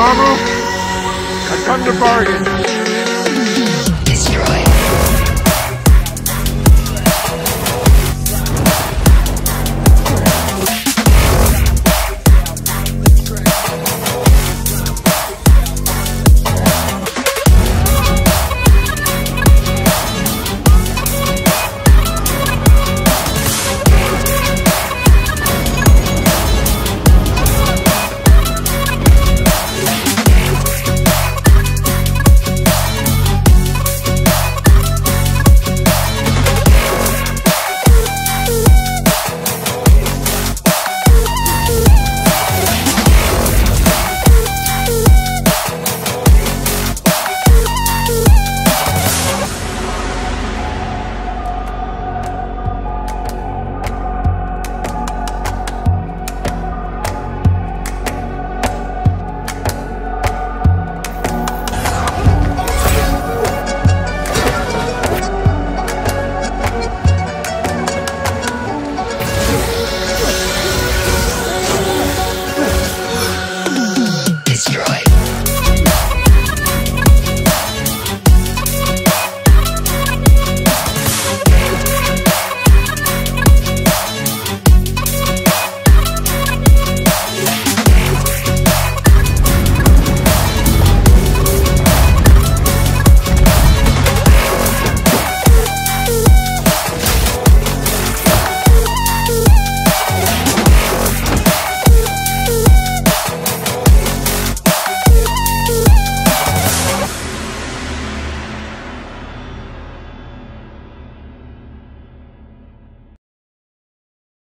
Mama, I come to bargain.